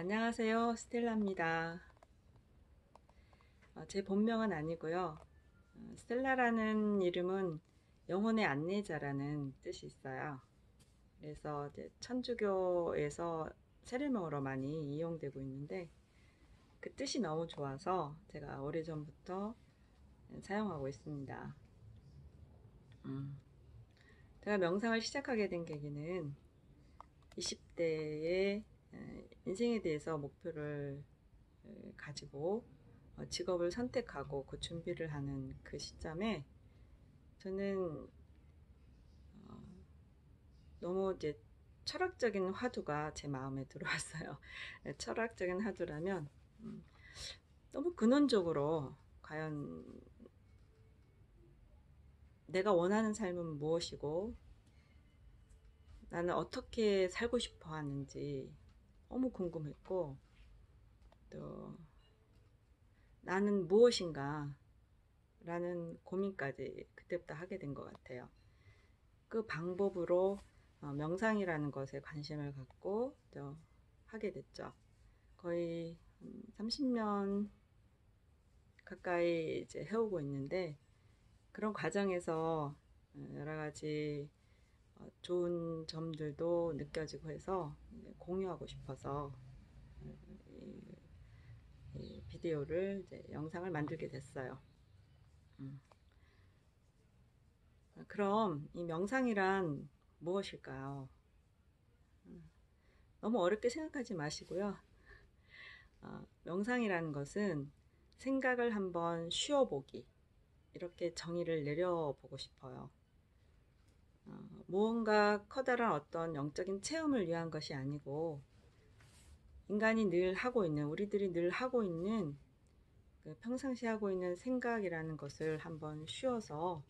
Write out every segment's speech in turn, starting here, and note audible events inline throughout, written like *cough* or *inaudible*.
안녕하세요. 스텔라입니다. 어, 제 본명은 아니고요. 어, 스텔라라는 이름은 영혼의 안내자라는 뜻이 있어요. 그래서 천주교에서 세례명으로 많이 이용되고 있는데 그 뜻이 너무 좋아서 제가 오래전부터 사용하고 있습니다. 음. 제가 명상을 시작하게 된 계기는 20대에 인생에 대해서 목표를 가지고 어, 직업을 선택하고 그 준비를 하는 그 시점에 저는 어, 너무 이제 철학적인 화두가 제 마음에 들어왔어요. *laughs* 네, 철학적인 화두라면 음, 너무 근원적으로 과연 내가 원하는 삶은 무엇이고 나는 어떻게 살고 싶어 하는지 너무 궁금했고 또 나는 무엇인가 라는 고민까지 그때부터 하게 된 것 같아요. 그 방법으로 어, 명상이라는 것에 관심을 갖고 또 하게 됐죠. 거의 30년 가까이 이제 해오고 있는데 그런 과정에서 어, 여러 가지 어, 좋은 점들도 느껴지고 해서 공유하고 싶어서 이, 비디오를 영상을 만들게 됐어요. 음. 그럼 이 명상이란 무엇일까요? 음. 너무 어렵게 생각하지 마시고요. 어, 명상이라는 것은 생각을 한번 쉬어보기 이렇게 정의를 내려보고 싶어요. 어, 무언가 커다란 어떤 영적인 체험을 위한 것이 아니고 인간이 늘 하고 있는 우리들이 늘 하고 있는 그 평상시 하고 있는 생각이라는 것을 한번 쉬어서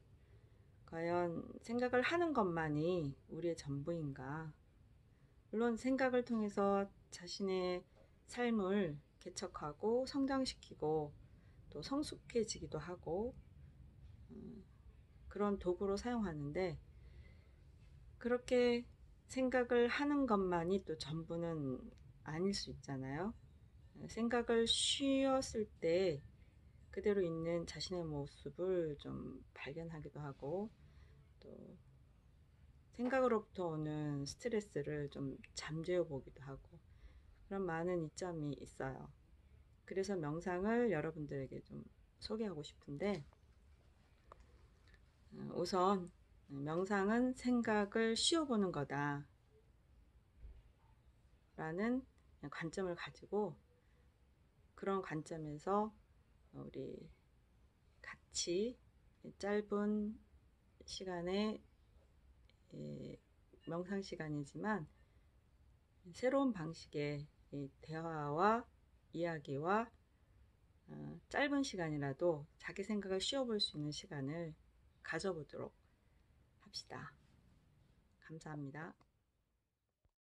과연 생각을 하는 것만이 우리의 전부인가? 물론 생각을 통해서 자신의 삶을 개척하고 성장시키고 또 성숙해지기도 하고 음, 그런 도구로 사용하는데 그렇게 생각을 하는 것만이 또 전부는 아닐 수 있잖아요. 생각을 쉬었을 때 그대로 있는 자신의 모습을 좀 발견하기도 하고 또 생각으로부터 오는 스트레스를 좀 잠재워 보기도 하고 그런 많은 이점이 있어요. 그래서 명상을 여러분들에게 좀 소개하고 싶은데 어, 우선 명상은 생각을 쉬어보는 거다. 라는 관점을 가지고 그런 관점에서 우리 같이 짧은 시간에 명상 시간이지만 새로운 방식의 대화와 이야기와 어, 짧은 시간이라도 자기 생각을 쉬어볼 수 있는 시간을 가져보도록 합시다. 감사합니다.